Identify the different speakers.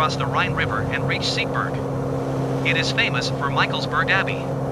Speaker 1: Across the Rhine River and reach Siegburg. It is famous for Michaelsburg Abbey.